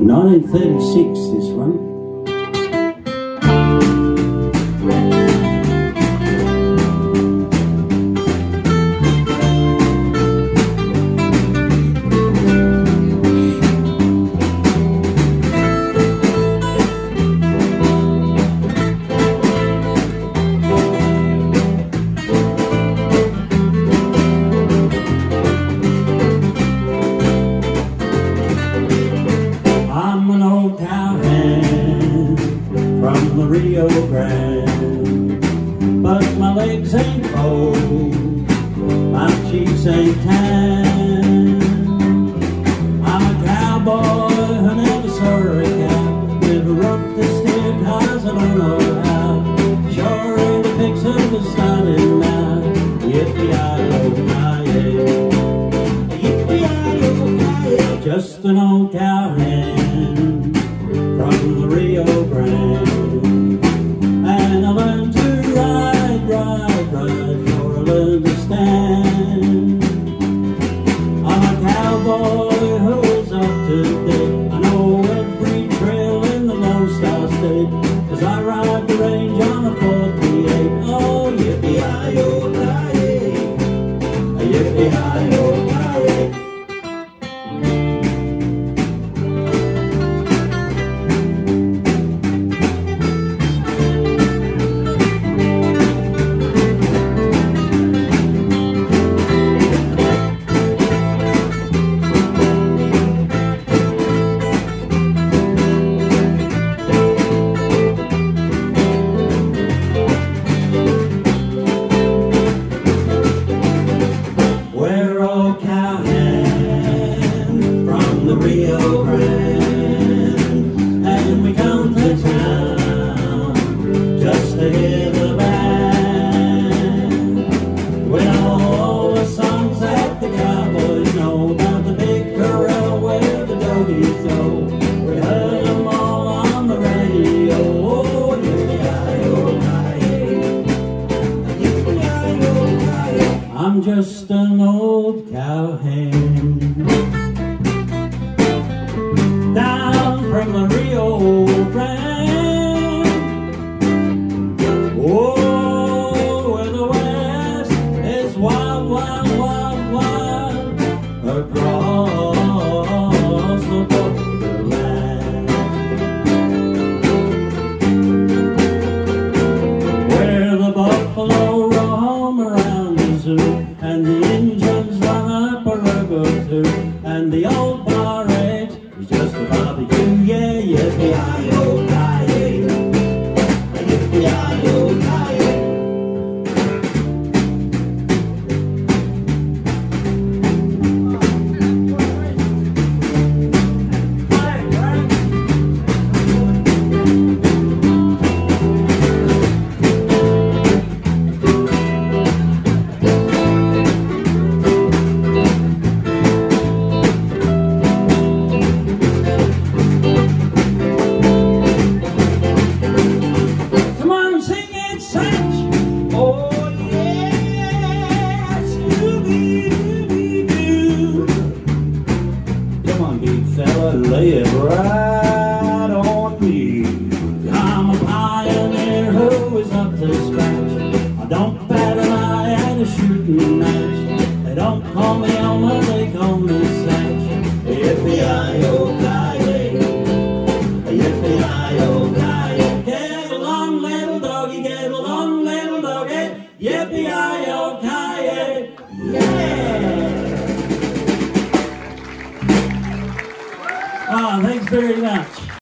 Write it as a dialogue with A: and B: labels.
A: 1936, this one. Rio Grande. But my legs ain't cold, my cheeks ain't tan. I'm a cowboy who never saw a cow, never rope the steer cause I don't know how. Sure ain't a picture of starting now, yippee-i-oh-ki-yay. Yippee-i-oh-ki-yay, just an old cowhand Oh. I'm just an old cowhand. Down from the Rio two, and the old lay it right on me. I'm a pioneer who is up to scratch. I don't bat an eye at a shooting match. They don't call me Elmer, they call me Satch. Yippee-i-oh-ki-yay.